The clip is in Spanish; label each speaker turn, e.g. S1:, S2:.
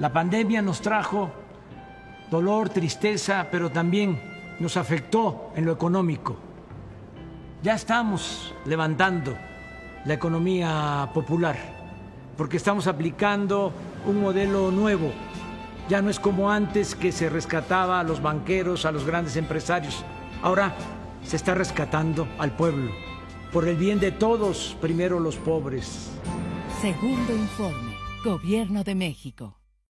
S1: La pandemia nos trajo dolor, tristeza, pero también nos afectó en lo económico. Ya estamos levantando la economía popular porque estamos aplicando un modelo nuevo. Ya no es como antes que se rescataba a los banqueros, a los grandes empresarios. Ahora se está rescatando al pueblo. Por el bien de todos, primero los pobres.
S2: Segundo informe, Gobierno de México.